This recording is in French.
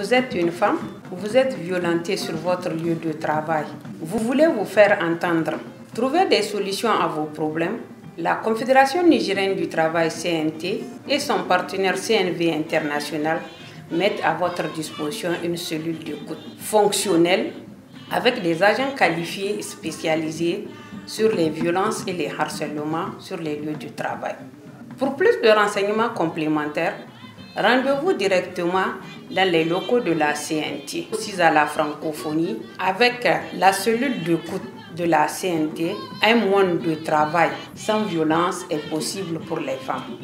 Vous êtes une femme, vous êtes violentée sur votre lieu de travail. Vous voulez vous faire entendre. Trouver des solutions à vos problèmes. La Confédération nigérienne du travail CNT et son partenaire CNV International mettent à votre disposition une cellule d'écoute fonctionnelle avec des agents qualifiés et spécialisés sur les violences et les harcèlements sur les lieux de travail. Pour plus de renseignements complémentaires, rendez-vous directement dans les locaux de la CNT, aussi à la francophonie, avec la cellule d'écoute de la CNT, un monde de travail sans violence est possible pour les femmes.